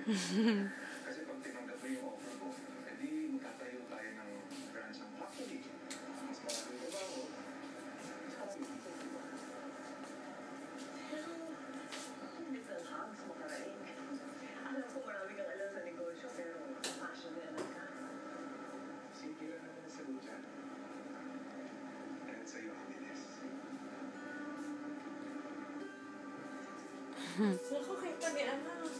Kasi pag tinanggap mo yung offer ko, edi eh magtatayo tayo ng branch ng factory. Mas marami ko ba ako? Sige lang naman sa dyan. Dahil sa'yo ang bilis. Naku, kahit kami anak.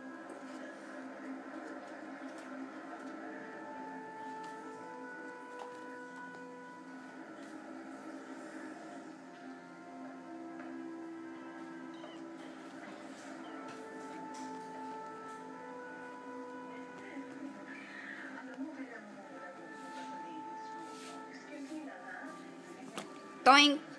going